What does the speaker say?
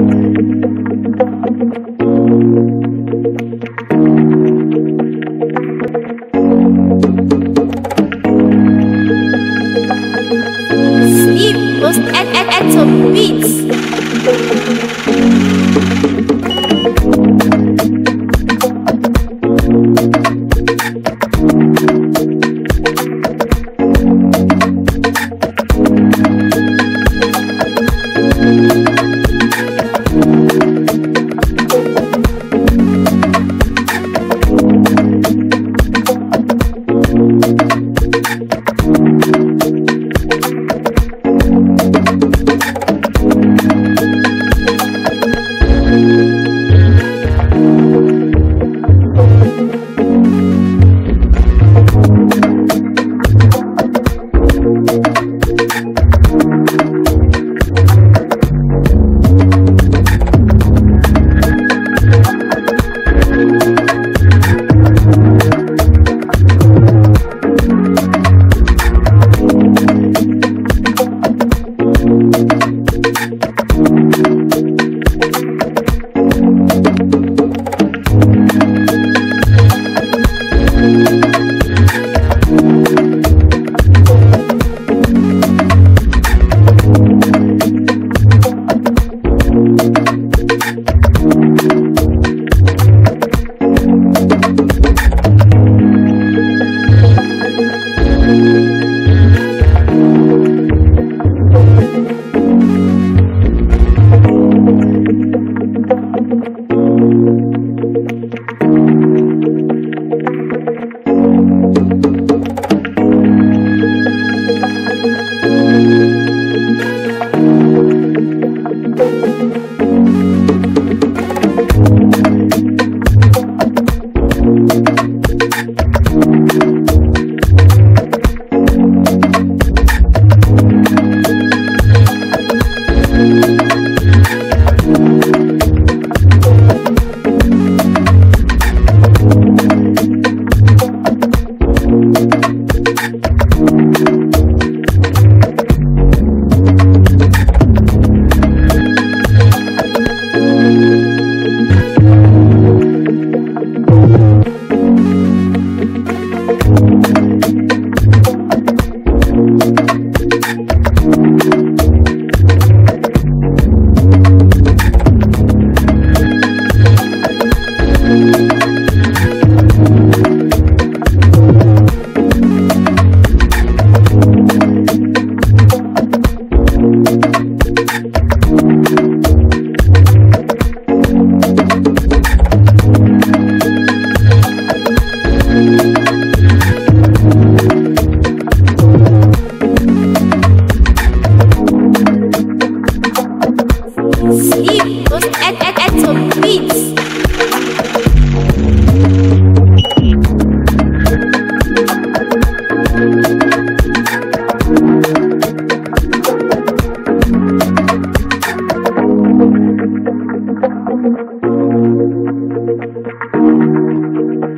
Steve must at at some beats. Thank Thank you.